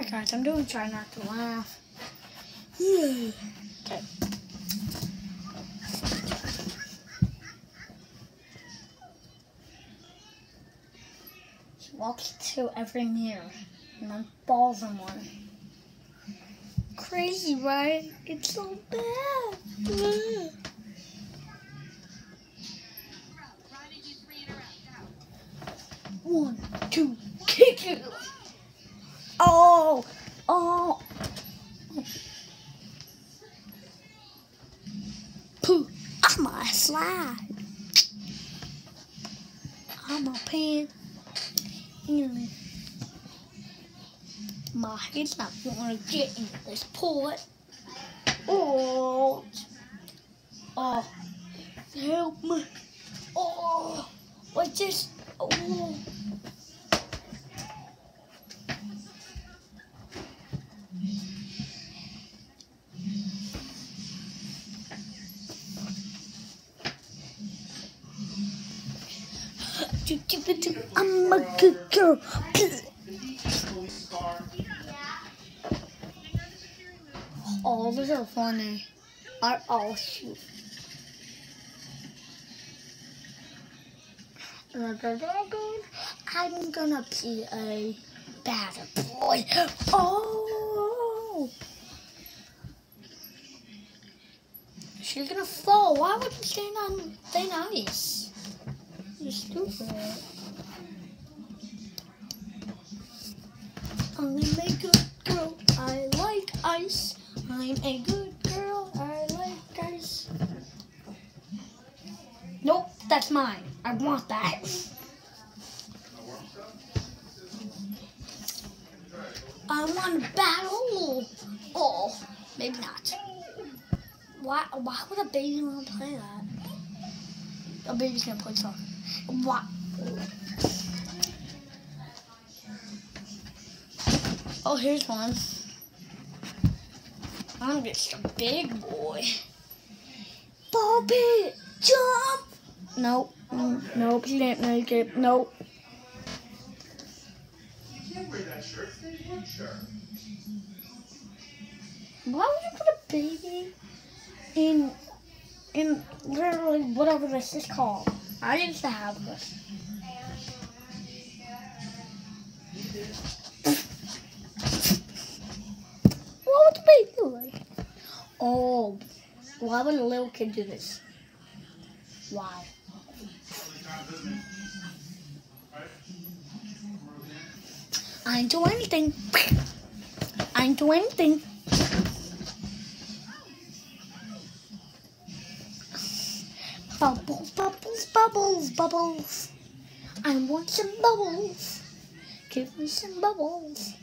Alright guys, I'm doing try not to laugh. okay. She walks to every mirror and then falls in one. Crazy, right? It's so bad. One, two, kick it. Oh, oh. Pooh, I'm a slide. I'm a pan. And my head's not going to get in this pot. Oh, oh, help me. Oh, what just, oh. I'm a good girl. All these are funny. Are all shoot. I'm gonna be a bad boy. Oh! She's gonna fall. Why would you stand on thin ice? Stupid. I'm a good girl. I like ice. I'm a good girl. I like ice. Nope, that's mine. I want that. I want to battle. Oh, maybe not. Why? Why would a baby want to play that? A baby's gonna play soccer. What? Oh, here's one. I'm just a big boy. Bobby, jump! Nope. Nope, he didn't make it. Nope. You can't wear that shirt. Why would you put a baby in in literally whatever this is called? I used to have this. what would the baby do like? Oh, why would a little kid do this? Why? I ain't do anything. I ain't do anything. Bubbles, bubbles, bubbles. I want some bubbles. Give me some bubbles.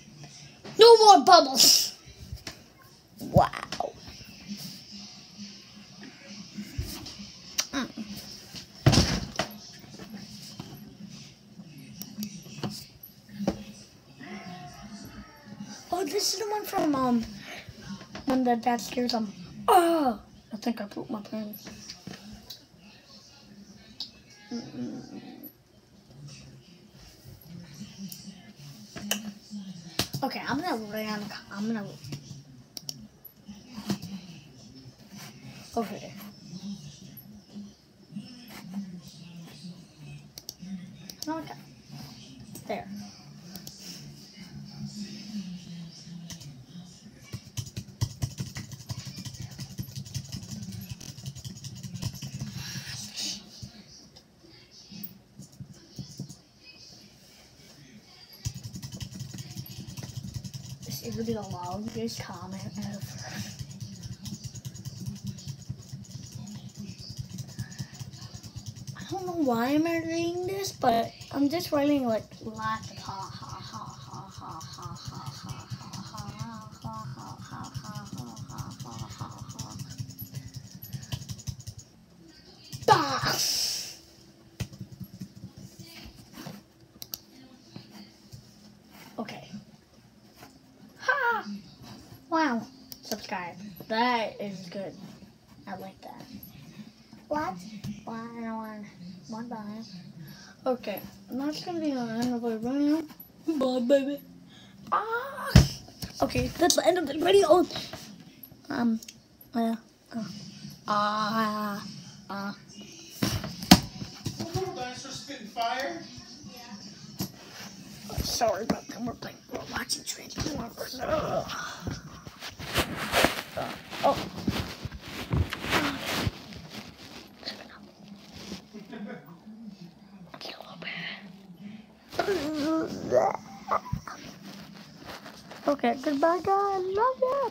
No more bubbles. Wow. Oh, this is the one from um when the dad scares him. Oh, I think I pooped my pants. Okay, I'm gonna run. I'm gonna here. Okay, It would be the longest comment ever. I don't know why I'm editing this, but I'm just writing like lots ha ha ha ha ha ha. Wow. Subscribe. That is good. I like that. What? One, one, one bye. Okay, and that's gonna be the end of our video. Bye, baby. Ah! Okay, that's the end of the video. Um, uh, uh, uh, uh. Little dinosaur spitting fire. Sorry about that. We're playing. We're watching Transformers. Ugh. Uh, oh. Get a little bit. Okay, goodbye, guys. Love ya.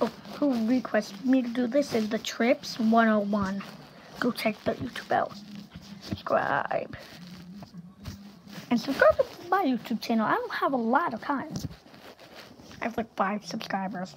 Oh, who requested me to do this is the Trips 101. Go check the YouTube out. Subscribe. And subscribe to my YouTube channel. I don't have a lot of time. I have like five subscribers.